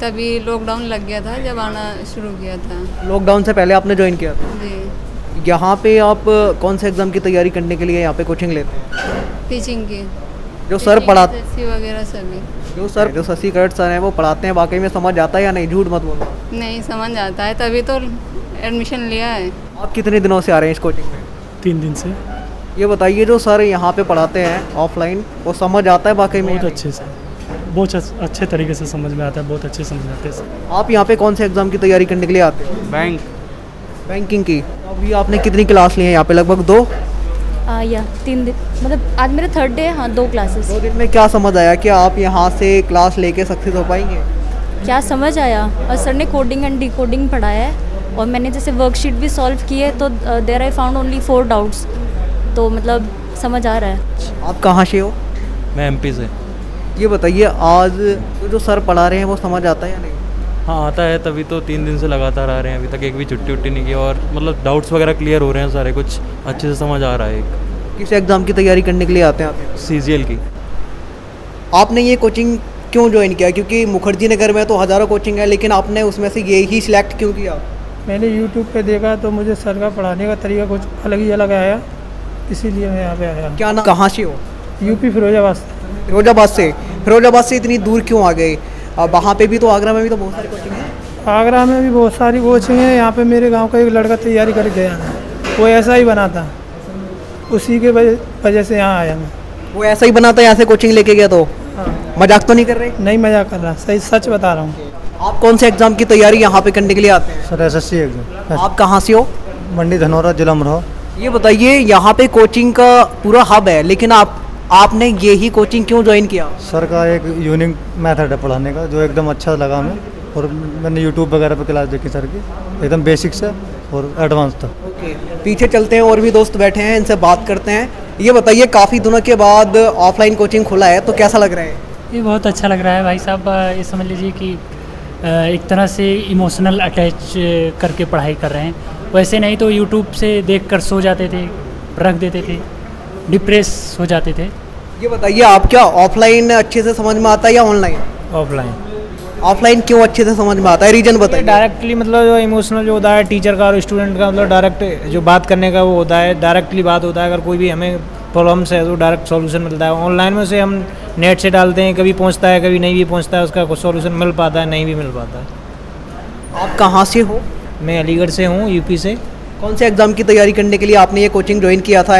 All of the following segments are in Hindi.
तभी लॉकडाउन लग गया था जब आना शुरू किया था। लॉकडाउन से पहले आपने ज्वाइन किया? था जी। यहाँ पे आप कौन से एग्ज़ाम की तैयारी करने के लिए यहाँ पे कोचिंग लेते हैं? टीचिंग की। जो सर पढ़ाते वगैरह सभी। जो सर जो शशि करेट सर हैं वो पढ़ाते हैं वाकई में समझ आता है या नहीं? झूठ मत बोलो। नहीं समझ आता है तभी तो एडमिशन लिया है। आप कितने दिनों से आ रहे हैं इस कोचिंग में? तीन दिन से। ये बताइए जो सर यहाँ पे पढ़ाते हैं ऑफलाइन वो समझ आता है वाकई में बहुत अच्छे से। बहुत अच्छे तरीके से समझ में आता है बहुत अच्छे समझ में आते हैं आप यहाँ पे कौन से एग्ज़ाम की तैयारी करने के लिए आते हैं? बैंक बैंकिंग की। अभी आपने कितनी क्लास ली है यहाँ पे? लगभग दो? आ, या तीन दिन। मतलब आज मेरा थर्ड डे हाँ दो क्लासेस दो दिन में क्या समझ आया कि आप यहाँ से क्लास लेके सक्सेस हो पाएँगे? क्या समझ आया? और सर ने कोडिंग एंड डिकोडिंग पढ़ाया है और मैंने जैसे वर्कशीट भी सॉल्व की है तो there I found only four doubts तो मतलब समझ आ रहा है। आप कहाँ से हो? मैं एमपी से। ये बताइए आज तो जो सर पढ़ा रहे हैं वो समझ आता है या नहीं? हाँ आता है तभी तो तीन दिन से लगातार आ रहे हैं। अभी तक एक भी छुट्टी उट्टी नहीं की और मतलब डाउट्स वगैरह क्लियर हो रहे हैं सारे कुछ अच्छे से समझ आ रहा है एक। किस एग्ज़ाम की तैयारी करने के लिए आते हैं आप? सी एल की। आपने ये कोचिंग क्यों ज्वाइन किया? क्योंकि मुखर्जी नगर में तो हज़ारों कोचिंग है लेकिन आपने उसमें से ये ही सिलेक्ट क्यों किया? मैंने यूट्यूब पे देखा तो मुझे सर का पढ़ाने का तरीका कुछ अलग ही अलग आया इसीलिए मैं यहाँ पे आया। क्या ना कहाँ से हो? यूपी फिरोजाबाद से। फिरोजाबाद से? फिरोजाबाद से इतनी दूर क्यों आ गए? वहाँ पे भी तो आगरा में भी तो बहुत सारी कोचिंग है। आगरा में भी बहुत सारी कोचिंग है। यहाँ पे मेरे गाँव का एक लड़का तैयारी कर गया है। वो ऐसा ही बना था उसी के वजह से यहाँ आया मैं। वो ऐसा ही बना था यहाँ से कोचिंग लेके गया तो? हाँ। मज़ाक तो नहीं कर रहे? नहीं मज़ाक कर रहा। सही सच बता रहा हूँ। आप कौन से एग्ज़ाम की तैयारी यहाँ पे करने के लिए आते हैं? सर एस एस एग्ज़ाम आप कहाँ से हो? मंडी धनौरा जिला अमरोहा। ये बताइए यहाँ पे कोचिंग का पूरा हब है लेकिन आप आपने ये ही कोचिंग क्यों ज्वाइन किया? सर का एक यूनिक मेथड है पढ़ाने का जो एकदम अच्छा लगा हमें। और मैंने यूट्यूब वगैरह पर क्लास देखी सर की। एकदम बेसिक से और एडवांस तक ओके पीछे चलते हैं और भी दोस्त बैठे हैं इनसे बात करते हैं। ये बताइए काफ़ी दिनों के बाद ऑफलाइन कोचिंग खुला है तो कैसा लग रहा है? ये बहुत अच्छा लग रहा है भाई साहब। ये समझ लीजिए कि एक तरह से इमोशनल अटैच करके पढ़ाई कर रहे हैं। वैसे नहीं तो यूट्यूब से देख कर सो जाते थे रख देते थे। डिप्रेस हो जाते थे। ये बताइए आप क्या ऑफलाइन अच्छे से समझ में आता है या ऑनलाइन? ऑफलाइन। ऑफलाइन क्यों अच्छे से समझ में आता है? रीजन बताइए। डायरेक्टली मतलब जो इमोशनल जो होता है टीचर का और स्टूडेंट का मतलब डायरेक्ट जो बात करने का वो होता है डायरेक्टली बात होता है। अगर कोई भी हमें प्रॉब्लम्स है तो डायरेक्ट सॉल्यूशन मिलता है। ऑनलाइन में से हम नेट से डालते हैं कभी पहुँचता है कभी नहीं भी पहुँचता है उसका कुछ सॉल्यूशन मिल पाता है नहीं भी मिल पाता है। आप कहाँ से हो? मैं अलीगढ़ से हूँ यूपी से। कौन से एग्ज़ाम की तैयारी करने के लिए आपने ये कोचिंग ज्वाइन किया था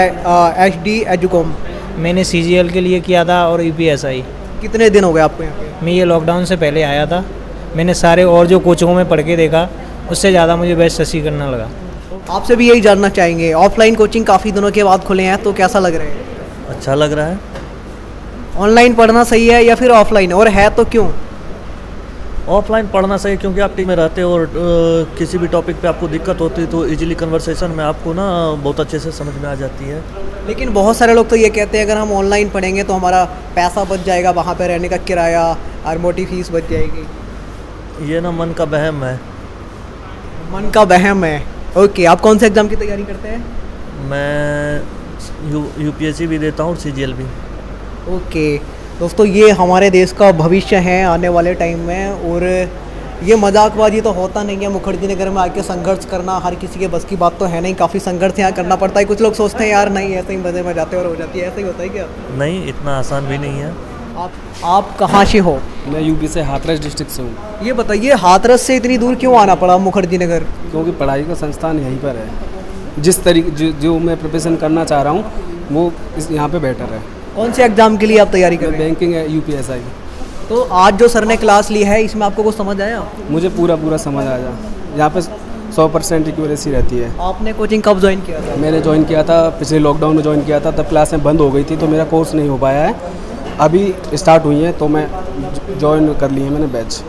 एच डी एजुकॉम मैंने सीजीएल के लिए किया था और यू कितने दिन हो गए आपको यहाँ पे? मैं ये लॉकडाउन से पहले आया था। मैंने सारे और जो कोचिंगों में पढ़ के देखा उससे ज़्यादा मुझे बेस्ट शशि करना लगा। आपसे भी यही जानना चाहेंगे ऑफलाइन कोचिंग काफ़ी दिनों के बाद खुले हैं तो कैसा लग रहा है? अच्छा लग रहा है। ऑनलाइन पढ़ना सही है या फिर ऑफलाइन और है तो क्यों? ऑफलाइन पढ़ना सही क्योंकि आप टीम में रहते हो और किसी भी टॉपिक पे आपको दिक्कत होती है तो इजीली कन्वर्सेशन में आपको ना बहुत अच्छे से समझ में आ जाती है। लेकिन बहुत सारे लोग तो ये कहते हैं अगर हम ऑनलाइन पढ़ेंगे तो हमारा पैसा बच जाएगा वहाँ पे रहने का किराया और मोटी फ़ीस बच जाएगी। ये ना मन का बहम है। मन का बहम है। ओके आप कौन से एग्ज़ाम की तैयारी करते हैं? मैं यू यूपीएससी भी देता हूँ और सी भी। ओके दोस्तों ये हमारे देश का भविष्य है आने वाले टाइम में और ये मजाकबाजी तो होता नहीं है मुखर्जी नगर में आके संघर्ष करना हर किसी के बस की बात तो है नहीं काफ़ी संघर्ष यहाँ करना पड़ता है। कुछ लोग सोचते हैं यार नहीं ऐसे ही मज़े में जाते और हो जाती है। ऐसा ही होता है क्या? नहीं इतना आसान भी नहीं है। आप आप कहाँ से हो? मैं यूपी से हाथरस डिस्ट्रिक्ट से हूँ। ये बताइए हाथरस से इतनी दूर क्यों आना पड़ा मुखर्जी नगर? क्योंकि पढ़ाई का संस्थान यहीं पर है। जिस तरीके जो, जो मैं प्रिपरेशन करना चाह रहा हूँ वो इस यहाँ पे बेटर है। कौन से एग्ज़ाम के लिए आप तैयारी कर रहे हैं? बैंकिंग है यूपीएसआई तो आज जो सर ने क्लास ली है इसमें आपको कुछ समझ आया? मुझे पूरा पूरा समझ आया। यहाँ पे सौ परसेंट एक्यूरेसी रहती है। आपने कोचिंग कब ज्वाइन किया था? मैंने ज्वाइन किया था पिछले लॉकडाउन में ज्वाइन किया था तब क्लासें बंद हो गई थी तो मेरा कोर्स नहीं हो पाया है। अभी स्टार्ट हुई हैं तो मैं ज्वाइन कर ली है मैंने बैच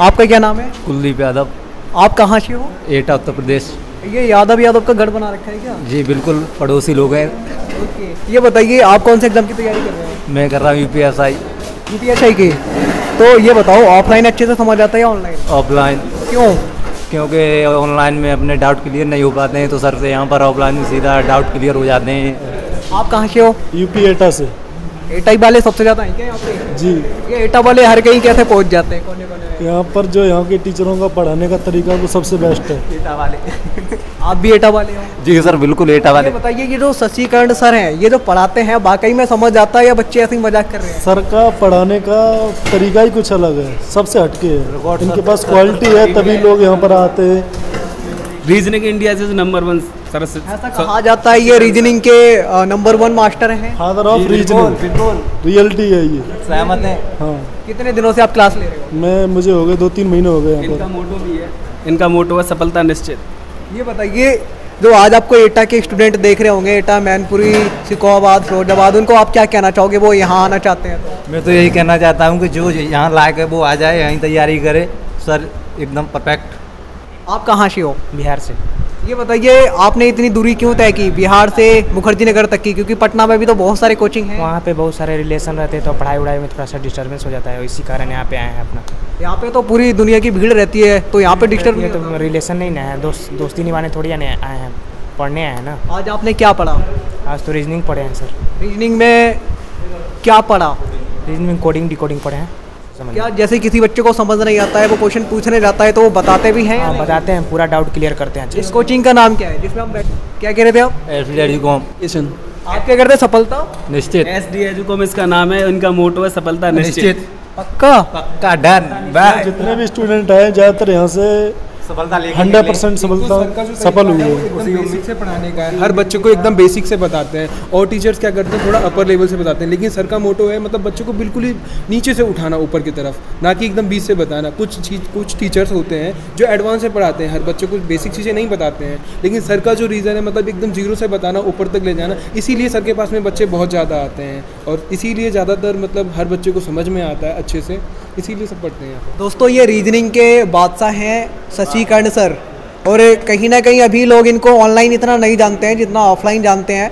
आपका क्या नाम है? कुलदीप यादव। आप कहाँ से हो? एटा उत्तर प्रदेश। ये यादव यादव का गढ़ बना रखा है क्या? जी बिल्कुल पड़ोसी लोग हैं। ओके ये बताइए आप कौन से एग्ज़ाम की तैयारी कर रहे हैं? मैं कर रहा हूँ यूपीएसआई यूपीएसआई की? तो ये बताओ ऑफलाइन अच्छे से समझ आता है या ऑनलाइन? ऑफलाइन। क्यों? क्योंकि ऑनलाइन में अपने डाउट क्लियर नहीं हो पाते हैं तो सर से यहाँ पर ऑफलाइन में सीधा डाउट क्लियर हो जाते हैं। आप कहाँ से हो? यूपी एटा से। एटा वाले सबसे ज़्यादा हैं क्या यहाँ पे? जी। ये एटा वाले हर कहीं कैसे पहुँच जाते हैं कोने कोने यहाँ पर जो यहाँ के टीचरों का पढ़ाने का तरीका वो सबसे बेस्ट है। एटा वाले। आप भी एटा वाले हो? जी सर बिल्कुल एटा ये बताइए ये जो शशिकर्ण सर हैं ये जो पढ़ाते हैं वाकई में समझ आता है या बच्चे ऐसे ही मज़ाक कर रहे हैं? सर का पढ़ाने का तरीका ही कुछ अलग है सबसे हटके है। इनके पास क्वालिटी है तभी लोग यहाँ पर आते हैं। Reasoning India is number one सरस ऐसा कहा जाता है ये रीजनिंग के नंबर वन मास्टर हैं। फादर ऑफ़ रीजनिंग रियलिटी है ये। सहमत है? हाँ। कितने दिनों से आप क्लास ले रहे हो? मैं मुझे हो गए दो तीन महीने हो गए इनका मोटो भी है। इनका मोटो है सफलता निश्चित। ये बताइए जो आज आपको एटा के स्टूडेंट देख रहे होंगे एटा मैनपुरी सिकोहाबाद फिरोजाबाद उनको आप क्या कहना चाहोगे? वो यहाँ आना चाहते हैं तो। मैं तो यही कहना चाहता हूँ कि जो यहाँ लायक है वो आ जाए यहीं तैयारी करे। सर एकदम परफेक्ट आप कहाँ से हो? बिहार से। ये बताइए आपने इतनी दूरी क्यों तय की? बिहार से मुखर्जी नगर तक की क्योंकि पटना में भी तो बहुत सारे कोचिंग हैं। वहाँ पे बहुत सारे रिलेशन रहते हैं तो पढ़ाई वढ़ाई में थोड़ा सा डिस्टर्बेंस हो जाता है इसी कारण यहाँ पे आए हैं अपना। यहाँ पे तो पूरी दुनिया की भीड़ रहती है तो यहाँ पे डिस्टर्ब तो रिलेशन नहीं ना है दोस्त दोस्ती निभाने थोड़ी आने आए हैं पढ़ने आए हैं ना। आज आपने क्या पढ़ा? आज तो रीजनिंग पढ़े हैं सर रीजनिंग में क्या पढ़ा? रीजनिंग कोडिंग डिकोडिंग पढ़े हैं। समझ क्या जैसे किसी बच्चे को समझ नहीं आता है वो क्वेश्चन पूछने जाता है तो वो बताते भी हैं हाँ बताते हैं पूरा डाउट क्लियर करते हैं इस कोचिंग का नाम क्या है जिसमें हम बैठ- क्या कह रहे थे आप? आप क्या करते हैं सफलता? निश्चित। एस डी एजुकॉम इसका नाम है उनका मोटो है सफलता निश्चित। पक्का? पक्का डन जितने भी स्टूडेंट हैं ज़्यादातर यहाँ से सफलता हंड्रेड परसेंट सफलता सफल हुई है। बेसिक से पढ़ाने का है। हर बच्चे को एकदम बेसिक से बताते हैं और टीचर्स क्या करते हैं थोड़ा अपर लेवल से बताते हैं। लेकिन सर का मोटो है मतलब बच्चों को बिल्कुल ही नीचे से उठाना ऊपर की तरफ़। ना कि एकदम बीच से बताना। कुछ चीज़ कुछ टीचर्स होते हैं जो एडवांस से पढ़ाते हैं हर बच्चे को बेसिक चीज़ें नहीं बताते हैं। लेकिन सर का जो रीज़न है मतलब एकदम ज़ीरो से बताना ऊपर तक ले जाना इसीलिए सर के पास में बच्चे बहुत ज़्यादा आते हैं। और इसीलिए ज़्यादातर मतलब हर बच्चे को समझ में आता है अच्छे से। इसीलिए सब पढ़ते हैं यहाँ दोस्तों ये रीजनिंग के बादशाह हैं शशिकर्ण सर। और कहीं ना कहीं अभी लोग इनको ऑनलाइन इतना नहीं जानते हैं जितना ऑफलाइन जानते हैं।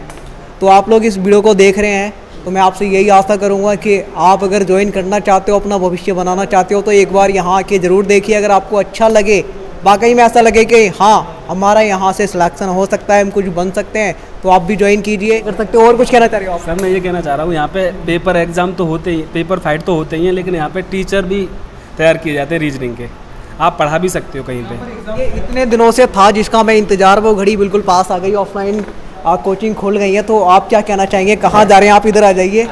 तो आप लोग इस वीडियो को देख रहे हैं। तो मैं आपसे यही आशा करूँगा कि आप अगर ज्वाइन करना चाहते हो अपना भविष्य बनाना चाहते हो तो एक बार यहाँ आके ज़रूर देखिए। अगर आपको अच्छा लगे वाकई में ऐसा लगे कि हाँ हमारा यहाँ से सिलेक्शन हो सकता है हम कुछ बन सकते हैं तो आप भी ज्वाइन कीजिए। कर सकते हो और कुछ कहना चाह रहे हो सर मैं ये कहना चाह रहा हूँ यहाँ पे पेपर एग्ज़ाम तो होते ही पेपर फाइट तो होते ही हैं लेकिन यहाँ पे टीचर भी तैयार किए जाते हैं रीजनिंग के। आप पढ़ा भी सकते हो कहीं पे। ये इतने दिनों से था जिसका मैं इंतज़ार वो घड़ी बिल्कुल पास आ गई ऑफलाइन कोचिंग खुल गई है तो आप क्या कहना चाहेंगे? कहाँ जा रहे हैं? आप इधर आ जाइए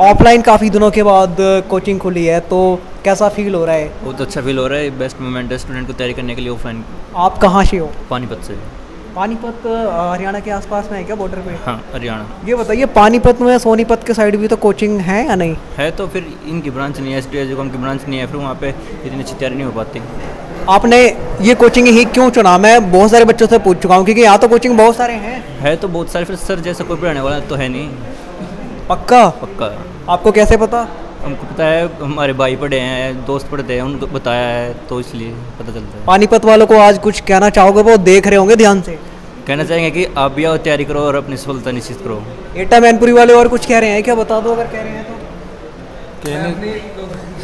ऑफलाइन काफ़ी दिनों के बाद कोचिंग खुली है तो कैसा फील हो रहा है? बहुत अच्छा फील हो रहा है। बेस्ट मोमेंट है स्टूडेंट को तैयारी करने के लिए ऑफलाइन आप कहाँ से हो? पानीपत से। पानीपत हरियाणा के आसपास में है क्या बॉर्डर पे? हाँ हरियाणा। ये बताइए पानीपत में सोनीपत के साइड भी तो कोचिंग है या नहीं? है तो फिर इनकी ब्रांच नहीं है एस एजुकॉम की ब्रांच नहीं है फिर वहाँ पे इतनी अच्छी तैयारी नहीं हो पाती। आपने ये कोचिंग ही क्यों चुना? मैं बहुत सारे बच्चों से पूछ चुका हूँ क्योंकि यहाँ तो कोचिंग बहुत सारे हैं। है तो बहुत सारे फिर सर जैसा कोई पढ़ाने वाला तो है नहीं। पक्का? पक्का। आपको कैसे पता? हमको पता है हमारे भाई पढ़े हैं दोस्त पढ़ते हैं उनको बताया है तो इसलिए पता चलता है। पानीपत वालों को आज कुछ कहना चाहोगे? वो देख रहे होंगे ध्यान से। कहना चाहेंगे कि आप भी आओ तैयारी करो और अपनी सफलता निश्चित करो। एटा मैनपुरी वाले और कुछ कह रहे हैं क्या? बता दो अगर कह रहे हैं तो।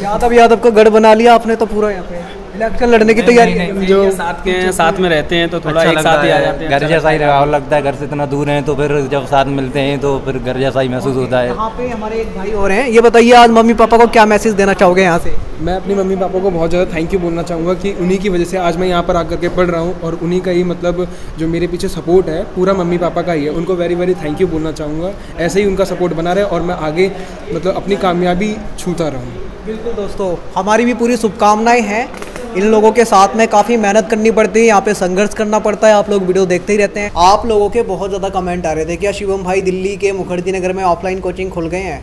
यादव यादव का गढ़ बना लिया आपने तो पूरा यहाँ पे। इलेक्शन लड़ने की तैयारी है। जो साथ के हैं साथ में रहते हैं तो थोड़ा अच्छा एक साथ ही आ जाते हैं घर अच्छा जैसा ही लगता है। रहा लगता है घर से इतना दूर हैं तो फिर जब साथ मिलते हैं तो फिर घर जैसा ही महसूस होता है। यहाँ पे हमारे एक भाई और हैं ये बताइए आज मम्मी पापा को क्या मैसेज देना चाहोगे यहाँ से? मैं अपनी मम्मी पापा को बहुत ज़्यादा थैंक यू बोलना चाहूँगा कि उन्हीं की वजह से आज मैं यहाँ पर आकर के पढ़ रहा हूँ और उन्हीं का ही मतलब जो मेरे पीछे सपोर्ट है पूरा मम्मी पापा का ही है। उनको वेरी वेरी थैंक यू बोलना चाहूँगा। ऐसे ही उनका सपोर्ट बना रहे और मैं आगे मतलब अपनी कामयाबी छूता रहूँ। बिल्कुल दोस्तों हमारी भी पूरी शुभकामनाएँ हैं। इन लोगों के साथ में काफ़ी मेहनत करनी पड़ती है, यहाँ पे संघर्ष करना पड़ता है, आप लोग वीडियो देखते ही रहते हैं। आप लोगों के बहुत ज़्यादा कमेंट आ रहे थे क्या शिवम भाई दिल्ली के मुखर्जी नगर में ऑफलाइन कोचिंग खुल गए हैं।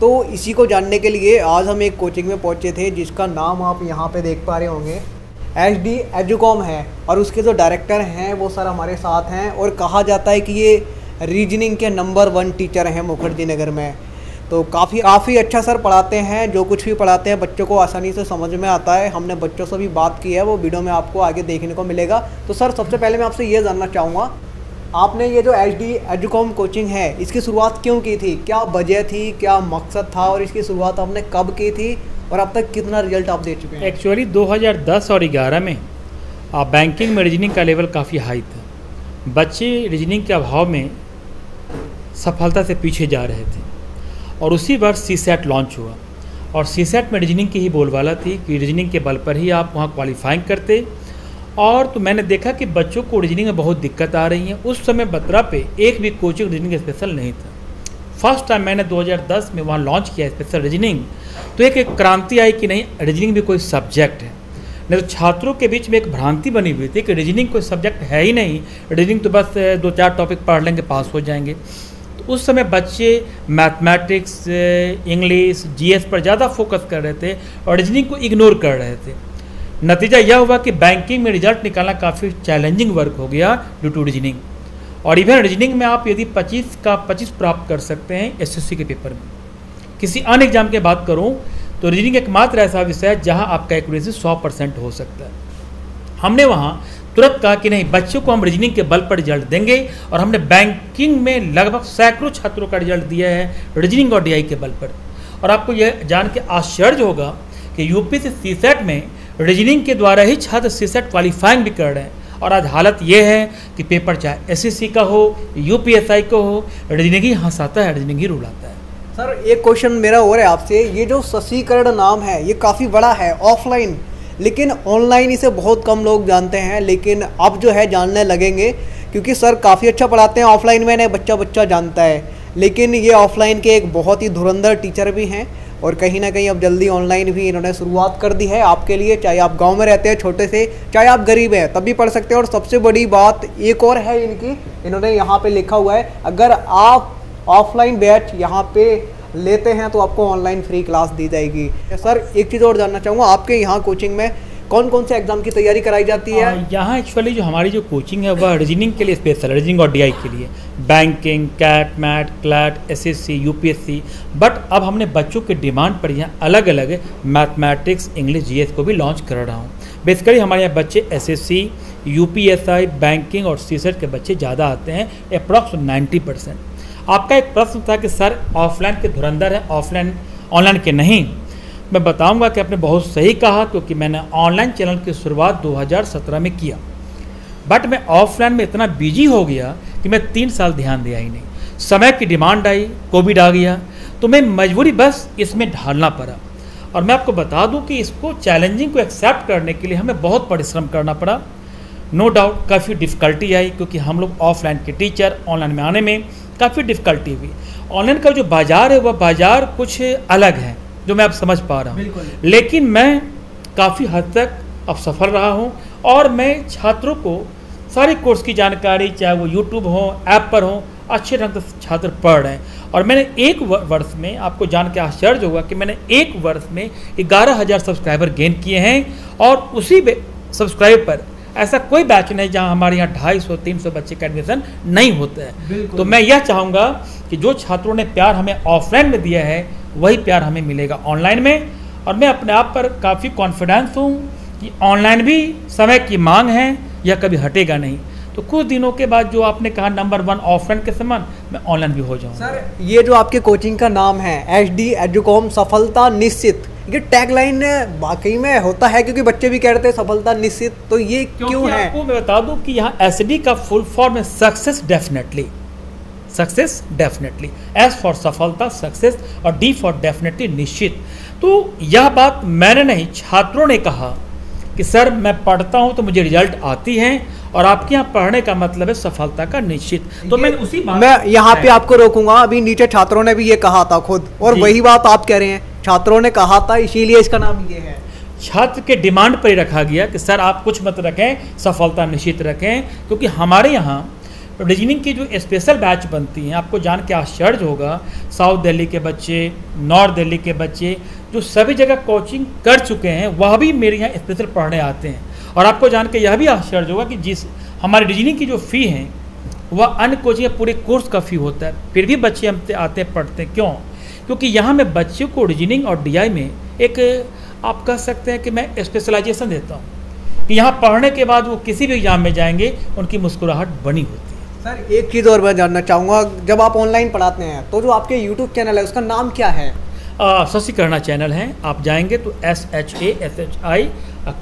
तो इसी को जानने के लिए आज हम एक कोचिंग में पहुँचे थे, जिसका नाम आप यहाँ पे देख पा रहे होंगे। एच डी है, और उसके जो डायरेक्टर हैं, वो सर हमारे साथ हैं, और कहा जाता है कि ये रीजनिंग के नंबर वन टीचर हैं मुखर्जी नगर में। तो काफ़ी काफ़ी अच्छा सर पढ़ाते हैं जो कुछ भी पढ़ाते हैं बच्चों को आसानी से समझ में आता है। हमने बच्चों से भी बात की है वो वीडियो में आपको आगे देखने को मिलेगा। तो सर सबसे पहले मैं आपसे ये जानना चाहूँगा आपने ये जो एच डी कोचिंग है इसकी शुरुआत क्यों की थी? क्या वजह थी? क्या मकसद था? और इसकी शुरुआत आपने कब की थी? और अब तक कितना रिज़ल्ट आप दे चुके हैं? एक्चुअली 2010 और 11 में आ, बैंकिंग में रीजनिंग का लेवल काफ़ी हाई था। बच्चे रीजनिंग के अभाव में सफलता से पीछे जा रहे थे। और उसी वर्ष सी सेट लॉन्च हुआ। और सी सेट में रीजनिंग की ही बोलबाला थी कि रीजनिंग के बल पर ही आप वहाँ क्वालिफाइंग करते। और तो मैंने देखा कि बच्चों को रीजनिंग में बहुत दिक्कत आ रही है। उस समय बत्रा पे एक भी कोचिंग रीजनिंग स्पेशल नहीं था। फ़र्स्ट टाइम मैंने 2010 में वहाँ लॉन्च किया स्पेशल रीजनिंग तो एक, एक क्रांति आई कि नहीं रीजनिंग भी कोई सब्जेक्ट है। नहीं तो छात्रों के बीच में एक भ्रांति बनी हुई थी कि रीजनिंग कोई सब्जेक्ट है ही नहीं। रीजनिंग तो बस दो चार टॉपिक पढ़ लेंगे पास हो जाएँगे। उस समय बच्चे मैथमेटिक्स इंग्लिश जीएस पर ज़्यादा फोकस कर रहे थे और रीजनिंग को इग्नोर कर रहे थे। नतीजा यह हुआ कि बैंकिंग में रिज़ल्ट निकालना काफ़ी चैलेंजिंग वर्क हो गया ड्यू टू रीजनिंग और इवन रीजनिंग में आप यदि 25 का 25 प्राप्त कर सकते हैं एसएससी के पेपर में। किसी अन्य एग्ज़ाम की बात करूँ तो रीजनिंग एकमात्र ऐसा विषय है जहाँ आपका एक्यूरेसी 100 परसेंट हो सकता है। हमने वहाँ तुरंत कहा कि नहीं, बच्चों को हम रीजनिंग के बल पर रिज़ल्ट देंगे और हमने बैंकिंग में लगभग सैकड़ों छात्रों का रिज़ल्ट दिया है रीजनिंग और डीआई के बल पर। और आपको यह जान के आश्चर्य होगा कि यूपी से सी में रीजनिंग के द्वारा ही छात्र सी क्वालिफाइंग भी कर रहे हैं। और आज हालत ये है कि पेपर चाहे एसएससी का हो, यूपीएसआई का हो, रीजनिंग ही हंसाता है, रीजनिंग ही रुलाता है। सर, एक क्वेश्चन मेरा और है आपसे। ये जो शशिकरण नाम है, ये काफ़ी बड़ा है, ऑफलाइन। लेकिन ऑनलाइन इसे बहुत कम लोग जानते हैं, लेकिन अब जो है जानने लगेंगे, क्योंकि सर काफ़ी अच्छा पढ़ाते हैं ऑफलाइन में नहीं बच्चा बच्चा जानता है। लेकिन ये ऑफलाइन के एक बहुत ही धुरंधर टीचर भी हैं और कहीं ना कहीं अब जल्दी ऑनलाइन भी इन्होंने शुरुआत कर दी है आपके लिए, चाहे आप गाँव में रहते हैं, छोटे से, चाहे आप गरीब हैं, तब भी पढ़ सकते हैं। और सबसे बड़ी बात एक और है इनकी, इन्होंने यहाँ पे लिखा हुआ है, अगर आप ऑफलाइन बैच यहाँ पे लेते हैं तो आपको ऑनलाइन फ्री क्लास दी जाएगी। सर एक चीज़ और जानना चाहूँगा, आपके यहाँ कोचिंग में कौन कौन से एग्ज़ाम की तैयारी कराई जाती है? यहाँ एक्चुअली जो हमारी जो कोचिंग है, वह रीजनिंग के लिए स्पेशल रीजनिंग और डीआई के लिए। Banking CAT MAT CLAT SSC UPSC but अब हमने बच्चों के डिमांड पर यहाँ अलग अलग मैथमेटिक्स इंग्लिश जीएस को भी लॉन्च कर रहा हूँ। बेसिकली हमारे यहाँ बच्चे एसएससी यूपीएसआई बैंकिंग और सी के बच्चे ज़्यादा आते हैं अप्रॉक्स नाइन्टी परसेंट आपका एक प्रश्न था कि सर, ऑफलाइन के धुरंधर है, ऑफलाइन, ऑनलाइन के नहीं। मैं बताऊँगा कि आपने बहुत सही कहा, क्योंकि मैंने ऑनलाइन चैनल की शुरुआत 2017 में किया। बट मैं ऑफलाइन में इतना बिज़ी हो गया कि मैं तीन साल ध्यान दिया ही नहीं। समय की डिमांड आई कोविड आ गया तो मैं मजबूरी बस इसमें ढालना पड़ा। और मैं आपको बता दूँ कि इसको चैलेंजिंग को एक्सेप्ट करने के लिए हमें बहुत परिश्रम करना पड़ा। नो डाउट काफ़ी डिफ़िकल्टी आई, क्योंकि हम लोग ऑफलाइन के टीचर ऑनलाइन में आने में काफ़ी डिफ़िकल्टी हुई ऑनलाइन का जो बाज़ार है वह बाज़ार कुछ अलग है जो मैं अब समझ पा रहा हूँ। लेकिन मैं काफ़ी हद तक अब सफल रहा हूँ और मैं छात्रों को सारे कोर्स की जानकारी चाहे वो यूट्यूब हो ऐप पर हो अच्छे ढंग से छात्र पढ़ रहे हैं। और मैंने एक वर्ष में आपको जान के आश्चर्य होगा कि मैंने एक वर्ष में ग्यारह हज़ार सब्सक्राइबर गेन किए हैं और उसी सब्सक्राइब पर ऐसा कोई बैच नहीं जहाँ हमारे यहाँ ढाई सौ तीन सौ बच्चे का एडमिशन नहीं होता है। तो मैं यह चाहूँगा कि जो छात्रों ने प्यार हमें ऑफलाइन में दिया है वही प्यार हमें मिलेगा ऑनलाइन में। और मैं अपने आप पर काफ़ी कॉन्फिडेंस हूँ कि ऑनलाइन भी समय की मांग है यह कभी हटेगा नहीं। तो कुछ दिनों के बाद जो आपने कहा नंबर वन ऑफलाइन के समान मैं ऑनलाइन भी हो जाऊँ सर ये जो आपके कोचिंग का नाम है एच डी एजुकॉम सफलता निश्चित ये टैगलाइन वाकई में होता है क्योंकि बच्चे भी कह रहे थे सफलता निश्चित तो ये क्यों है? आपको मैं बता दूँ कि यहाँ एस का फुल फॉर्म है success definitely success definitely S for सफलता सक्सेस और डी फॉर डेफिनेटली निश्चित. तो यह बात मैंने नहीं छात्रों ने कहा कि सर मैं पढ़ता हूँ तो मुझे रिज़ल्ट आती हैं और आपके यहाँ पढ़ने का मतलब है सफलता का निश्चित. तो मैं उसी बात मैं यहाँ पे आपको रोकूँगा अभी नीचे छात्रों ने भी ये कहा था खुद और वही बात आप कह रहे हैं। छात्रों ने कहा था, इसीलिए इसका नाम ये है। छात्र के डिमांड पर ही रखा गया कि, सर, आप कुछ मत रखें, सफलता निश्चित रखें। क्योंकि हमारे यहाँ रीजनिंग की जो स्पेशल बैच बनती हैं, आपको जान के आश्चर्य होगा, साउथ दिल्ली के बच्चे, नॉर्थ दिल्ली के बच्चे, जो सभी जगह कोचिंग कर चुके हैं, वह भी मेरे यहाँ स्पेशल पढ़ने आते हैं। और आपको जान के यह भी आश्चर्य होगा कि जिस हमारे रीजनिंग की जो फ़ी है, वह अन्य कोचिंग पूरे कोर्स का फ़ी होता है। फिर भी बच्चे हम आते हैं, पढ़ते हैं। क्यों? क्योंकि यहाँ मैं बच्चों को रीजनिंग और डीआई में एक आप कह सकते हैं कि मैं स्पेशलाइजेशन देता हूँ। कि यहाँ पढ़ने के बाद वो किसी भी एग्ज़ाम में जाएँगे उनकी मुस्कुराहट बनी होती है। सर एक चीज़ और मैं जानना चाहूँगा जब आप ऑनलाइन पढ़ाते हैं तो जो आपके यूट्यूब चैनल है उसका नाम क्या है? शशि करना चैनल है। आप जाएँगे तो S H A S H I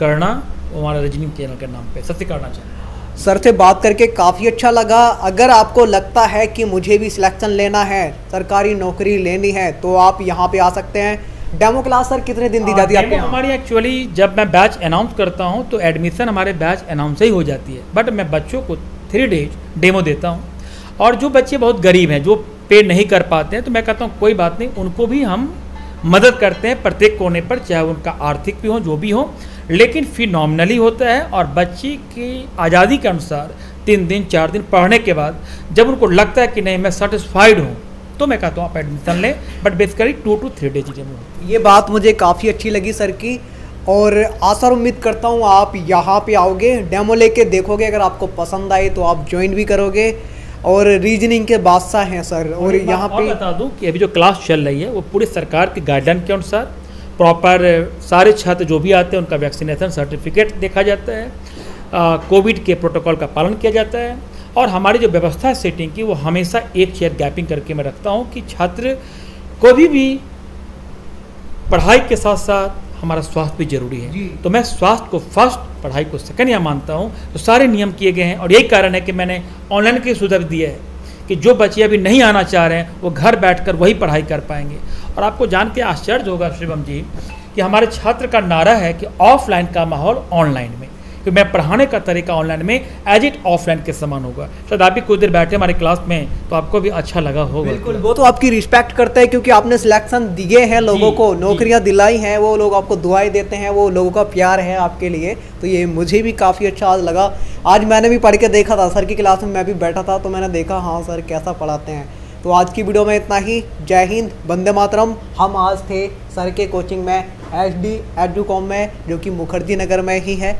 करना हमारा रीजनिंग चैनल के नाम पे शशि करना चैनल सर से बात करके काफ़ी अच्छा लगा। अगर आपको लगता है कि मुझे भी सिलेक्शन लेना है सरकारी नौकरी लेनी है तो आप यहाँ पे आ सकते हैं। डेमो क्लास सर कितने दिन दी जाती है आपके हमारी एक्चुअली जब मैं बैच अनाउंस करता हूँ तो एडमिशन हमारे बैच अनाउंस ही हो जाती है। बट मैं बच्चों को थ्री डेज़ डेमो देता हूँ। और जो बच्चे बहुत गरीब हैं जो पे नहीं कर पाते हैं तो मैं कहता हूँ कोई बात नहीं उनको भी हम मदद करते हैं प्रत्येक कोने पर चाहे उनका आर्थिक भी हो जो भी हो। लेकिन फिनॉमिनली होता है और बच्चे की आज़ादी के अनुसार तीन दिन चार दिन पढ़ने के बाद जब उनको लगता है कि नहीं मैं सेटिस्फाइड हूँ तो मैं कहता हूँ आप एडमिशन लें। But basically two to three days demo ये बात मुझे काफ़ी अच्छी लगी सर की और आशा उम्मीद करता हूँ आप यहाँ पे आओगे डेमो लेके देखोगे अगर आपको पसंद आए तो आप ज्वाइन भी करोगे। और रीजनिंग के बादशाह हैं सर। और बात यहाँ और पे बता दूँ कि अभी जो क्लास चल रही है वो पूरी सरकार के गाइडलाइन के अनुसार प्रॉपर सारे छात्र जो भी आते हैं उनका वैक्सीनेशन सर्टिफिकेट देखा जाता है। कोविड के प्रोटोकॉल का पालन किया जाता है। और हमारी जो व्यवस्था है सीटिंग की वो हमेशा एक चेयर गैपिंग करके मैं रखता हूँ कि छात्र कभी भी पढ़ाई के साथ साथ हमारा स्वास्थ्य भी ज़रूरी है। तो मैं स्वास्थ्य को फ़र्स्ट पढ़ाई को सेकंड या मानता हूँ। तो सारे नियम किए गए हैं और यही कारण है कि मैंने ऑनलाइन के सुझाव दिए है कि जो बच्चे अभी नहीं आना चाह रहे हैं वो घर बैठकर वही पढ़ाई कर पाएँगे। और आपको जान के आश्चर्य होगा शिवम जी कि हमारे छात्र का नारा है कि ऑफलाइन का माहौल ऑनलाइन में कि मैं पढ़ाने का तरीका ऑनलाइन में एज इट ऑफलाइन के समान होगा। शायद आप भी कुछ देर बैठे हमारे क्लास में तो आपको भी अच्छा लगा होगा। बिल्कुल वो तो आपकी रिस्पेक्ट करते हैं क्योंकि आपने सिलेक्शन दिए हैं लोगों को। नौकरियाँ दिलाई हैं वो लोग आपको दुआएँ देते हैं वो लोगों का प्यार है आपके लिए तो ये मुझे भी काफ़ी अच्छा आज लगा। आज मैंने भी पढ़ के देखा था सर की क्लास में मैं भी बैठा था तो मैंने देखा हाँ सर कैसा पढ़ाते हैं। तो आज की वीडियो में इतना ही। जय हिंद, वंदे मातरम। हम आज थे सर के कोचिंग में एच डी में, जो कि मुखर्जी नगर में ही है।